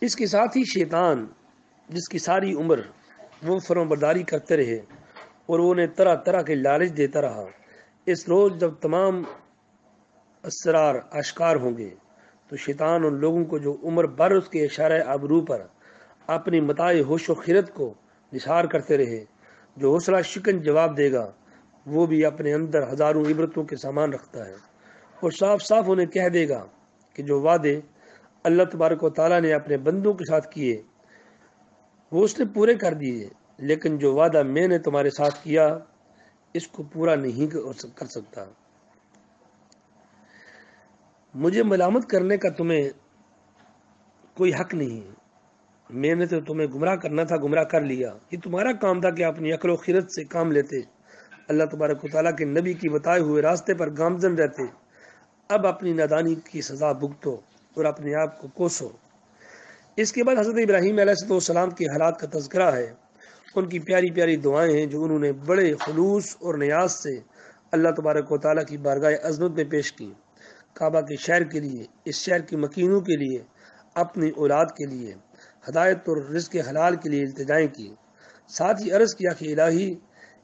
اس کے ساتھ ہی شیطان، جس کی ساری عمر وہ فرم برداری کرتے رہے اور وہ انہیں طرح طرح کے لالچ دیتا رہا۔ اس روز جب تمام اسرار اشکار ہوں گے، تو شیطان ان لوگوں کو جو عمر بر اس کے اشارہ آبرو پر اپنی متاع ہوش و خیرت کو نثار کرتے رہے، جو حوصلہ شکن جواب دے گا، وہ بھی اپنے اندر ہزاروں عبرتوں کے سامان رکھتا ہے۔ اور صاف صاف انہیں کہہ دے گا کہ جو وعدے اللہ تبارک و تعالیٰ نے اپنے بندوں کے ساتھ کیے، وہ اس نے پورے کر دیے، لیکن جو وعدہ میں نے تمہارے ساتھ کیا، اس کو پورا نہیں کر سکتا۔ مجھے ملامت کرنے کا تمہیں کوئی حق نہیں۔ میں نے تو تمہیں گمراہ کرنا تھا، گمراہ کر لیا۔ یہ تمہارا کام تھا کہ اپنی عقل و خیرت سے کام لیتے۔ اللہ تبارک و تعالیٰ کے نبی کی بتائے ہوئے راستے پر گامزن رہتے۔ اب اپنی نادانی کی سزا بھگتو۔ اور اپنے آپ کو کوسو۔ اس کے بعد حضرت ابراہیم علیہ السلام کے حالات کا تذکرہ ہے۔ ان کی پیاری پیاری دعائیں ہیں جو انہوں نے بڑے خلوص اور نیاز سے اللہ تبارک و تعالیٰ کی بارگاہ عظمت میں پیش کی۔ کعبہ کے شہر کے لیے، اس شہر کی مکینوں کے لیے، اپنی اولاد کے لیے، ہدایت اور رزق حلال کے لیے التجائیں کی۔ ساتھ ہی عرض کیا کہ الہی،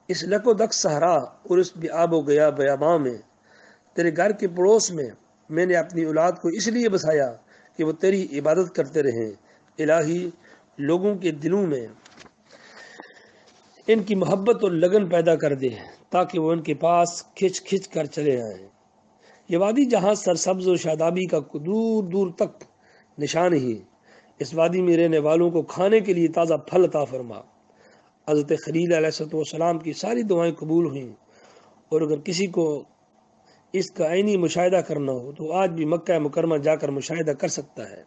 اس لک و دک سہرا اور اس بھی آب و گیا بیاباں میں، تیرے گھر کے پڑوس میں میں نے اپنی اولاد کو اس لیے بسایا کہ وہ تیری عبادت کرتے رہیں۔ الہی، لوگوں کے دلوں میں ان کی محبت اور لگن پیدا کر دے تاکہ وہ ان کے پاس کھچ کھچ کر چلے آئیں۔ یہ وادی جہاں سرسبز و شادابی کا دور دور تک نشان ہی، اس وادی میں رہنے والوں کو کھانے کے لیے تازہ پھل عطا فرما۔ حضرت خلیل علیہ والسلام کی ساری دعائیں قبول ہوئیں اور اگر کسی کو اس کا عینی مشاہدہ کرنا ہو تو آج بھی مکہ مکرمہ جا کر مشاہدہ کر سکتا ہے۔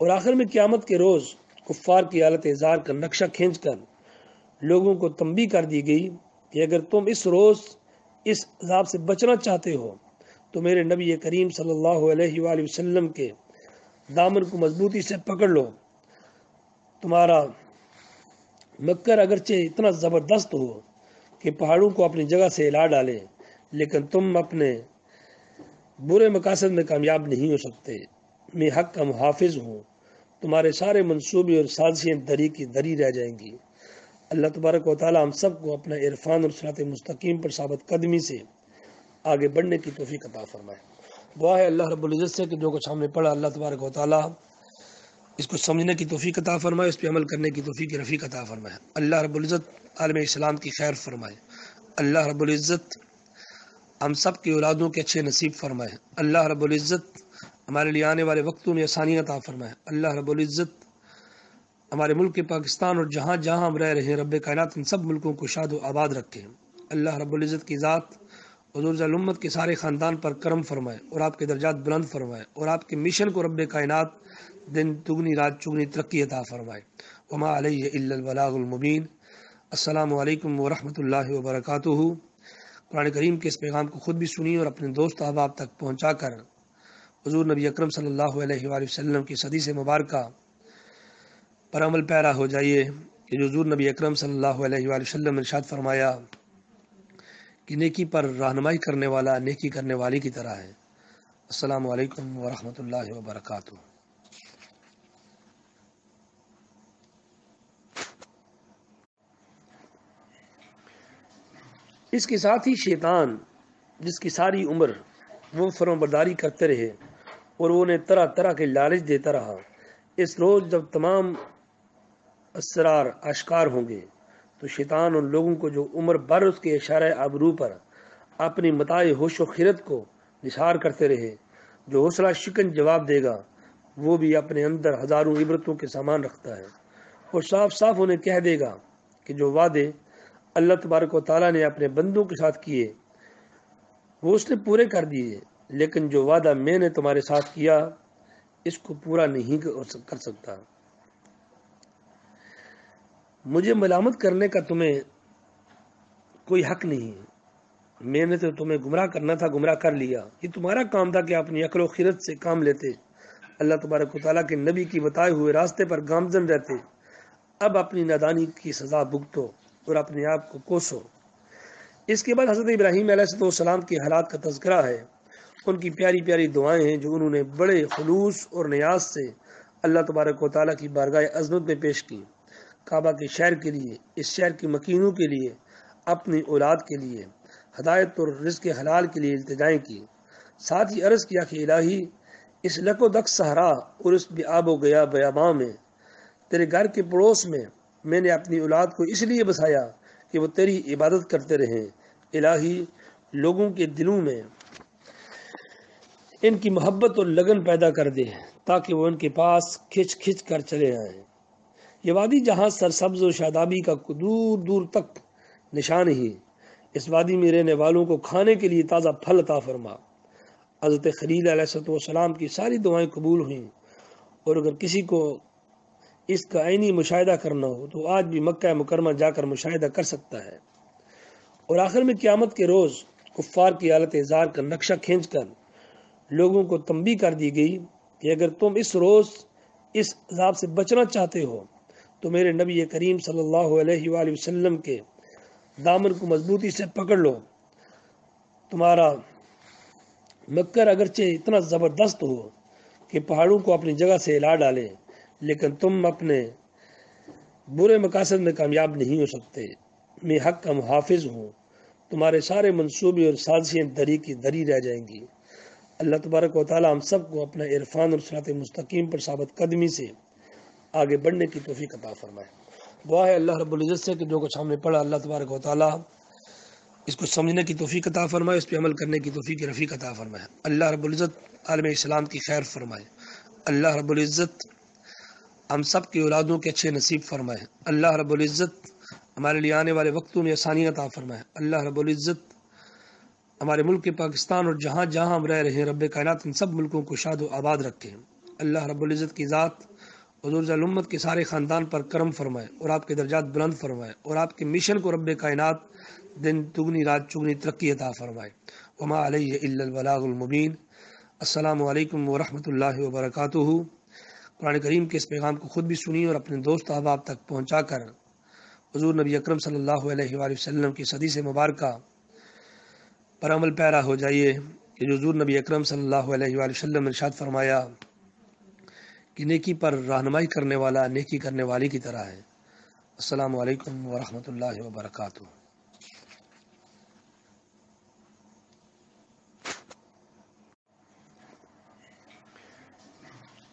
اور آخر میں قیامت کے روز کفار کی حالت اظہار کا نقشہ کھینچ کر لوگوں کو تنبی کر دی گئی کہ اگر تم اس روز اس عذاب سے بچنا چاہتے ہو تو میرے نبی کریم صلی اللہ علیہ وآلہ وسلم کے دامن کو مضبوطی سے پکڑ لو۔ تمہارا مکر اگرچہ اتنا زبردست ہو کہ پہاڑوں کو اپنی جگہ سے ہلا ڈالے۔ لیکن تم اپنے برے مقاصد میں کامیاب نہیں ہو سکتے۔ میں حق کا محافظ ہوں۔ تمہارے سارے منصوبے اور سازشیں دری کی دری رہ جائیں گی۔ اللہ تبارک و تعالی ہم سب کو اپنا عرفان اور صراط مستقیم پر ثابت قدمی سے آگے بڑھنے کی توفیق عطا فرمائے۔ دعا ہے اللہ رب العزت سے کہ جو کچھ ہم نے پڑھا، اللہ تبارک و تعالی اس کو سمجھنے کی توفیق عطا فرمائے، اس پہ عمل کرنے کی توفیق رفیق عطا فرمائے۔ اللہ رب العزت عالم اسلام کی خیر فرمائے۔ اللہ رب العزت ہم سب کی اولادوں کے اچھے نصیب فرمائے۔ اللہ رب العزت ہمارے لیے آنے والے وقتوں میں آسانی عطا فرمائے۔ اللہ رب العزت ہمارے ملک پاکستان اور جہاں جہاں ہم رہ رہے ہیں، رب کائنات ان سب ملکوں کو شاد و آباد رکھے۔ اللہ رب العزت کی ذات حضور ظلمت کے سارے خاندان پر کرم فرمائے اور آپ کے درجات بلند فرمائے اور آپ کے مشن کو رب کائنات دن تگنی رات چگنی ترقی عطا فرمائے۔ وما علیہ الا البلاغ المبین۔ السلام علیکم ورحمۃ اللہ وبرکاتہ۔ قرآن کریم کے اس پیغام کو خود بھی سنی اور اپنے دوست احباب تک پہنچا کر حضور نبی اکرم صلی اللہ علیہ وآلہ وسلم کی صدی سے مبارکہ پر عمل پیرا ہو جائیے کہ جو حضور نبی اکرم صلی اللہ علیہ وآلہ وسلم ارشاد فرمایا کہ نیکی پر رہنمائی کرنے والا، نیکی کرنے والی کی طرح ہے۔ السلام علیکم ورحمۃ اللہ وبرکاتہ۔ اس کے ساتھ ہی شیطان جس کی ساری عمر وہ فرم برداری کرتے رہے اور وہ انہیں طرح طرح کے لالچ دیتا رہا۔ اس روز جب تمام اسرار اشکار ہوں گے تو شیطان ان لوگوں کو جو عمر بر اس کے اشارہ آبرو پر اپنی متاع ہوش و خیرت کو نثار کرتے رہے، جو حوصلہ شکن جواب دے گا، وہ بھی اپنے اندر ہزاروں عبرتوں کے سامان رکھتا ہے اور صاف صاف انہیں کہہ دے گا کہ جو وعدے اللہ تبارک و تعالیٰ نے اپنے بندوں کے ساتھ کیے۔ وہ اس نے پورے کر دیے، لیکن جو وعدہ میں نے تمہارے ساتھ کیا، اس کو پورا نہیں کر سکتا۔ مجھے ملامت کرنے کا تمہیں کوئی حق نہیں۔ میں نے تو تمہیں گمراہ کرنا تھا، گمراہ کر لیا۔ یہ تمہارا کام تھا کہ اپنی عقل و خیرت سے کام لیتے۔ اللہ تبارک و تعالیٰ کے نبی کی بتائے ہوئے راستے پر گامزن رہتے۔ اب اپنی نادانی کی سزا بھگتو۔ اور اپنے آپ کو کوسو۔ اس کے بعد حضرت ابراہیم علیہ السلام کے حالات کا تذکرہ ہے۔ ان کی پیاری پیاری دعائیں ہیں جو انہوں نے بڑے خلوص اور نیاز سے اللہ تبارک و تعالیٰ کی بارگاہ عظمت میں پیش کی۔ کعبہ کے شہر کے لیے، اس شہر کی مکینوں کے لیے، اپنی اولاد کے لیے، ہدایت اور رزق حلال کے لیے التجائیں کی۔ ساتھ ہی عرض کیا کہ الہی، اس لک و دک سہرا اور اس بھی آب و گیا بیاباں میں، تیرے گھر کے پڑوس میں میں نے اپنی اولاد کو اس لیے بسایا کہ وہ تیری عبادت کرتے رہیں۔ الہی، لوگوں کے دلوں میں ان کی محبت اور لگن پیدا کر دے تاکہ وہ ان کے پاس کھچ کھچ کر چلے آئیں۔ یہ وادی جہاں سرسبز و شادابی کا دور دور تک نشان ہی، اس وادی میں رہنے والوں کو کھانے کے لیے تازہ پھل عطا فرما۔ حضرت خلیل علیہ والسلام کی ساری دعائیں قبول ہوئیں اور اگر کسی کو اس کا عینی مشاہدہ کرنا ہو تو آج بھی مکہ مکرمہ جا کر مشاہدہ کر سکتا ہے۔ اور آخر میں قیامت کے روز کفار کی حالت اظہار کا نقشہ کھینچ کر لوگوں کو تنبی کر دی گئی کہ اگر تم اس روز اس عذاب سے بچنا چاہتے ہو تو میرے نبی کریم صلی اللہ علیہ وآلہ وسلم کے دامن کو مضبوطی سے پکڑ لو۔ تمہارا مکر اگرچہ اتنا زبردست ہو کہ پہاڑوں کو اپنی جگہ سے ہلا ڈالے۔ لیکن تم اپنے برے مقاصد میں کامیاب نہیں ہو سکتے۔ میں حق کا محافظ ہوں۔ تمہارے سارے منصوبے اور سازشیں دری کی دری رہ جائیں گی۔ اللہ تبارک و تعالی ہم سب کو اپنا عرفان اور صراط مستقیم پر ثابت قدمی سے آگے بڑھنے کی توفیق عطا فرمائے۔ دعا ہے اللہ رب العزت سے کہ جو کچھ ہم نے پڑھا، اللہ تبارک و تعالی اس کو سمجھنے کی توفیق عطا فرمائے، اس پہ عمل کرنے کی توفیق رفیق عطا فرمائے۔ اللہ رب العزت عالم اسلام کی خیر فرمائے۔ اللہ رب العزت ہم سب کی اولادوں کے اچھے نصیب فرمائے اللہ رب العزت ہمارے لیے آنے والے وقتوں میں آسانی عطا فرمائے اللہ رب العزت ہمارے ملک پاکستان اور جہاں جہاں ہم رہ رہے ہیں، رب کائنات ان سب ملکوں کو شاد و آباد رکھیں اللہ رب العزت کی ذات حضور الامت کے سارے خاندان پر کرم فرمائے اور آپ کے درجات بلند فرمائے اور آپ کے مشن کو رب کائنات دن تگنی رات چگنی ترقی عطا فرمائے۔ وما علیہ الا البلاغ المبین۔ السلام علیکم ورحمۃ اللہ وبرکاتہ۔ قرآن کریم کے اس پیغام کو خود بھی سنی اور اپنے دوست احباب تک پہنچا کر حضور نبی اکرم صلی اللہ علیہ وآلہ وسلم کی صدی سے مبارکہ پر عمل پیرا ہو جائیے کہ جو حضور نبی اکرم صلی اللہ علیہ وآلہ وسلم ارشاد فرمایا کہ نیکی پر رہنمائی کرنے والا، نیکی کرنے والی کی طرح ہے۔ السلام علیکم ورحمۃ اللہ وبرکاتہ۔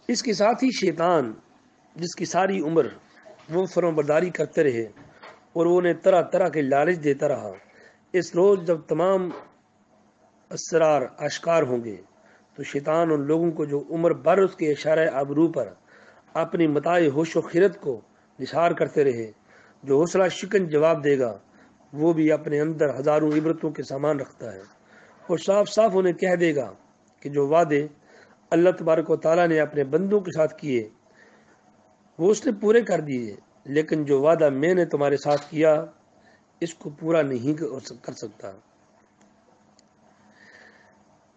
اس کے ساتھ ہی شیطان جس کی ساری عمر وہ فرم برداری کرتے رہے اور وہ انہیں طرح طرح کے لالچ دیتا رہا۔ اس روز جب تمام اسرار اشکار ہوں گے تو شیطان ان لوگوں کو جو عمر بر اس کے اشارہ آبرو پر اپنی متاع ہوش و خیرت کو نثار کرتے رہے، جو حوصلہ شکن جواب دے گا، وہ بھی اپنے اندر ہزاروں عبرتوں کے سامان رکھتا ہے اور صاف صاف انہیں کہہ دے گا کہ جو وعدے اللہ تبارک و تعالیٰ نے اپنے بندوں کے ساتھ کیے۔ وہ اس نے پورے کر دیے، لیکن جو وعدہ میں نے تمہارے ساتھ کیا، اس کو پورا نہیں کر سکتا۔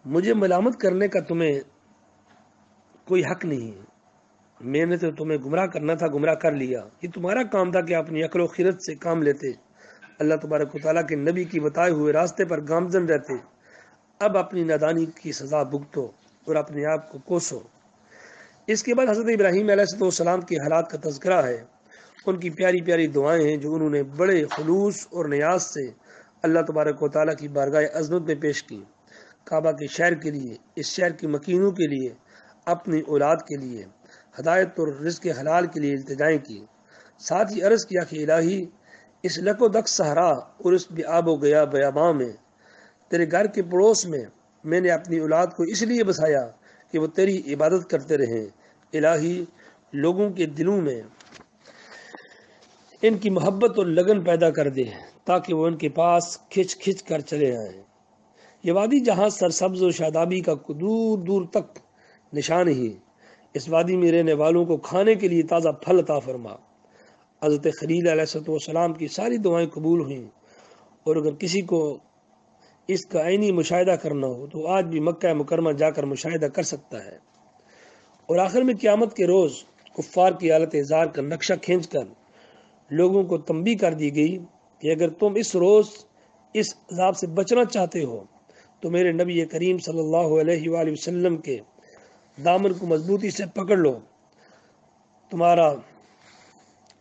مجھے ملامت کرنے کا تمہیں کوئی حق نہیں میں نے تو تمہیں گمراہ کرنا تھا، گمراہ کر لیا۔ یہ تمہارا کام تھا کہ اپنی عقل و خیرت سے کام لیتے۔ اللہ تبارک و تعالیٰ کے نبی کی بتائے ہوئے راستے پر گامزن رہتے۔ اب اپنی نادانی کی سزا بھگتو۔ اور اپنے آپ کو کوسو اس کے بعد حضرت ابراہیم علیہ السلام کے حالات کا تذکرہ ہے۔ ان کی پیاری پیاری دعائیں ہیں جو انہوں نے بڑے خلوص اور نیاز سے اللہ تبارک و تعالیٰ کی بارگاہ عظمت میں پیش کی۔ کعبہ کے شہر کے لیے، اس شہر کی مکینوں کے لیے، اپنی اولاد کے لیے، ہدایت اور رزق حلال کے لیے التجائیں کی۔ ساتھ ہی عرض کیا کہ الہی، اس لک و دک سہرا اور اس بھی آب و گیا بیاباں میں، تیرے گھر کے پڑوس میں میں نے اپنی اولاد کو اس لیے بسایا کہ وہ تیری عبادت کرتے رہیں۔ الہی، لوگوں کے دلوں میں ان کی محبت اور لگن پیدا کر دے تاکہ وہ ان کے پاس کھچ کھچ کر چلے آئیں۔ یہ وادی جہاں سرسبز و شادابی کا دور دور تک نشان ہی، اس وادی میں رہنے والوں کو کھانے کے لیے تازہ پھل عطا فرما۔ حضرت خلیل علیہ والسلام کی ساری دعائیں قبول ہوئیں اور اگر کسی کو اس کا عینی مشاہدہ کرنا ہو تو آج بھی مکہ مکرمہ جا کر مشاہدہ کر سکتا ہے۔ اور آخر میں قیامت کے روز کفار کی حالت اظہار کا نقشہ کھینچ کر لوگوں کو تنبی کر دی گئی کہ اگر تم اس روز اس عذاب سے بچنا چاہتے ہو تو میرے نبی کریم صلی اللہ علیہ وآلہ وسلم کے دامن کو مضبوطی سے پکڑ لو۔ تمہارا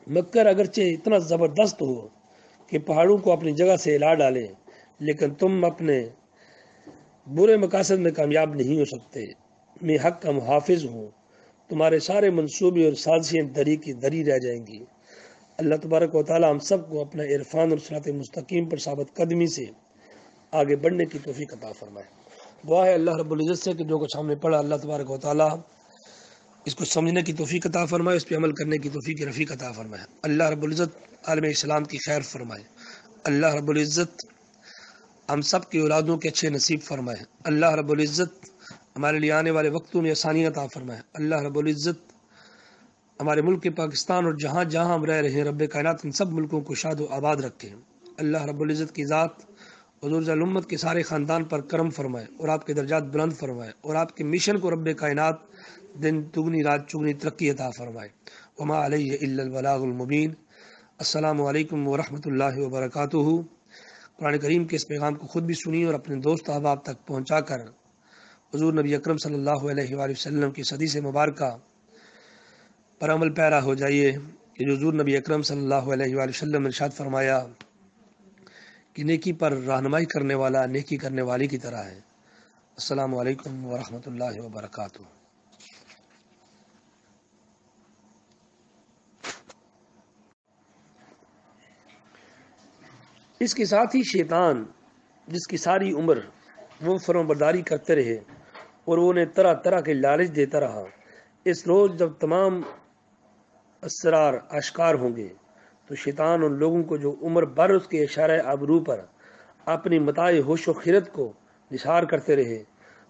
مکر اگرچہ اتنا زبردست ہو کہ پہاڑوں کو اپنی جگہ سے ہلا ڈالے لیکن تم اپنے برے مقاصد میں کامیاب نہیں ہو سکتے۔ میں حق کا محافظ ہوں۔ تمہارے سارے منصوبے اور سازشیں دری کی دری رہ جائیں گی۔ اللہ تبارک و تعالی ہم سب کو اپنا عرفان اور صراط مستقیم پر ثابت قدمی سے آگے بڑھنے کی توفیق عطا فرمائے۔ دعا ہے اللہ رب العزت سے کہ جو کچھ ہم نے پڑھا، اللہ تبارک و تعالی اس کو سمجھنے کی توفیق عطا فرمائے، اس پہ عمل کرنے کی توفیق رفیق عطا فرمائے۔ اللہ رب العزت عالم اسلام کی خیر فرمائے۔ اللہ رب العزت ہم سب کی اولادوں کے اچھے نصیب فرمائے اللہ رب العزت ہمارے لیے آنے والے وقتوں میں آسانی عطا فرمائے۔ اللہ رب العزت ہمارے ملک پاکستان اور جہاں جہاں ہم رہ رہے ہیں، رب کائنات ان سب ملکوں کو شاد و آباد رکھے اللہ رب العزت کی ذات حضور ظلمت کے سارے خاندان پر کرم فرمائے اور آپ کے درجات بلند فرمائے اور آپ کے مشن کو رب کائنات دن تگنی رات چگنی ترقی عطا فرمائے۔ وما علیہ الا البلاغ المبین۔ السلام علیکم ورحمۃ اللہ وبرکاتہ۔ قرآن کریم کے اس پیغام کو خود بھی سنی اور اپنے دوست احباب تک پہنچا کر حضور نبی اکرم صلی اللہ علیہ وآلہ وسلم کی صدی سے مبارکہ پر عمل پیرا ہو جائیے کہ جو حضور نبی اکرم صلی اللہ علیہ وآلہ وسلم ارشاد فرمایا کہ نیکی پر رہنمائی کرنے والا نیکی کرنے والی کی طرح ہے۔ السلام علیکم ورحمۃ اللہ وبرکاتہ۔ اس کے ساتھ ہی شیطان جس کی ساری عمر وہ فرم برداری کرتے رہے اور وہ انہیں طرح طرح کے لالچ دیتا رہا۔ اس روز جب تمام اسرار اشکار ہوں گے تو شیطان ان لوگوں کو جو عمر بر اس کے اشارہ آبرو پر اپنی متاع ہوش و خیرت کو نثار کرتے رہے،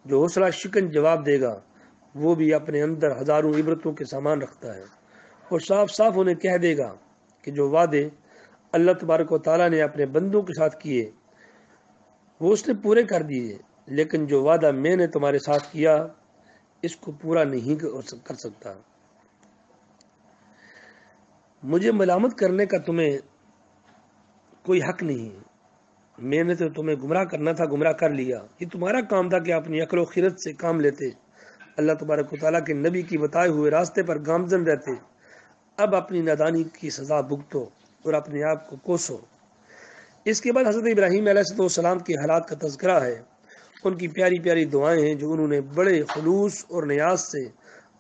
جو حوصلہ شکن جواب دے گا، وہ بھی اپنے اندر ہزاروں عبرتوں کے سامان رکھتا ہے۔ اور صاف صاف انہیں کہہ دے گا کہ جو وعدے اللہ تبارک و تعالیٰ نے اپنے بندوں کے ساتھ کیے۔ وہ اس نے پورے کر دیے، لیکن جو وعدہ میں نے تمہارے ساتھ کیا، اس کو پورا نہیں کر سکتا۔ مجھے ملامت کرنے کا تمہیں کوئی حق نہیں۔ میں نے تو تمہیں گمراہ کرنا تھا، گمراہ کر لیا۔ یہ تمہارا کام تھا کہ اپنی عقل و خیرت سے کام لیتے۔ اللہ تبارک و تعالیٰ کے نبی کی بتائے ہوئے راستے پر گامزن رہتے۔ اب اپنی نادانی کی سزا بھگتو۔ اور اپنے آپ کو کوسو اس کے بعد حضرت ابراہیم علیہ السلام کے حالات کا تذکرہ ہے۔ ان کی پیاری پیاری دعائیں ہیں جو انہوں نے بڑے خلوص اور نیاز سے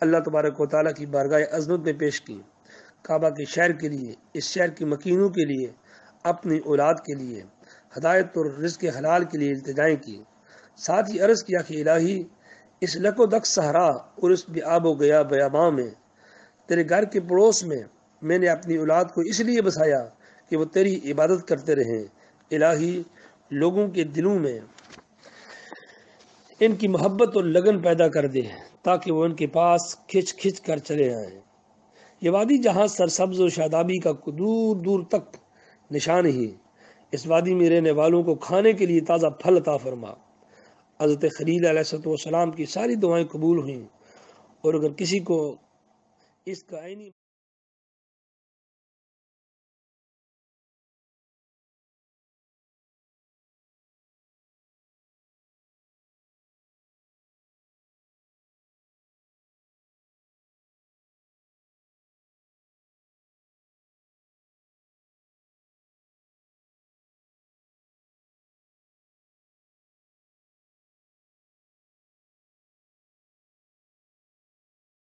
اللہ تبارک و تعالیٰ کی بارگاہ عظمت میں پیش کی۔ کعبہ کے شہر کے لیے، اس شہر کی مکینوں کے لیے، اپنی اولاد کے لیے، ہدایت اور رزق حلال کے لیے التجائیں کی۔ ساتھ ہی عرض کیا کہ الہی، اس لک و دک سہرا اور اس بھی آب و گیا بیاباں میں، تیرے گھر کے پڑوس میں میں نے اپنی اولاد کو اس لیے بسایا کہ وہ تیری عبادت کرتے رہیں۔ الہی، لوگوں کے دلوں میں ان کی محبت اور لگن پیدا کر دے تاکہ وہ ان کے پاس کھچ کھچ کر چلے آئیں۔ یہ وادی جہاں سرسبز و شادابی کا دور دور تک نشان ہی، اس وادی میں رہنے والوں کو کھانے کے لیے تازہ پھل عطا فرما۔ حضرت خلیل علیہ السلام کی ساری دعائیں قبول ہوئیں اور اگر کسی کو اس کا عینی